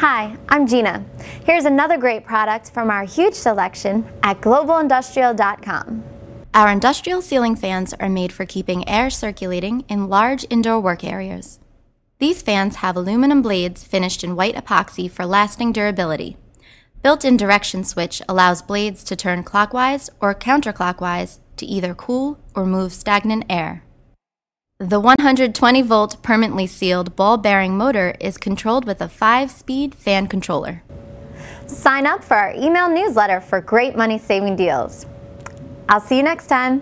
Hi, I'm Gina. Here's another great product from our huge selection at globalindustrial.com. Our industrial ceiling fans are made for keeping air circulating in large indoor work areas. These fans have aluminum blades finished in white epoxy for lasting durability. Built-in direction switch allows blades to turn clockwise or counterclockwise to either cool or move stagnant air. The 120 volt permanently sealed ball bearing motor is controlled with a 5 speed fan controller. Sign up for our email newsletter for great money saving deals. I'll see you next time.